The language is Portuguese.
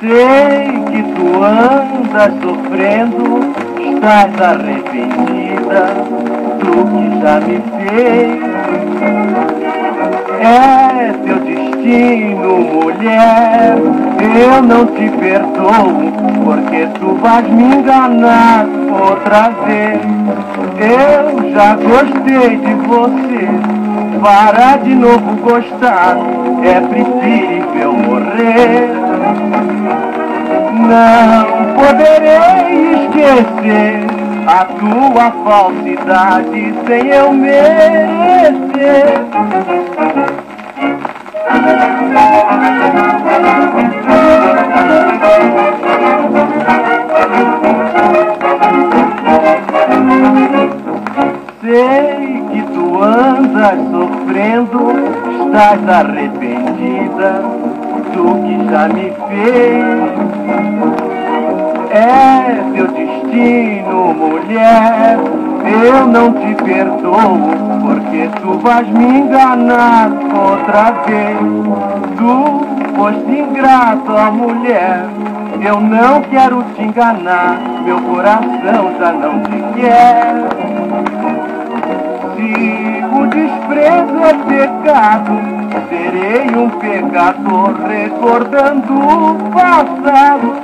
Sei que tu andas sofrendo, estás arrependida do que já me fez. É teu destino, mulher, eu não te perdoo, porque tu vais me enganar outra vez. Eu já gostei de você, para de novo gostar, é preferível morrer. Não poderei esquecer a tua falsidade sem eu merecer. Sei que tu andas sofrendo, estás arrependida do que já me fez. É teu destino, mulher, eu não te perdoo, porque tu vais me enganar outra vez. Tu foste ingrato, ó mulher, eu não quero te enganar, meu coração já não te quer. Desprezo é pecado, serei um pecador recordando o passado.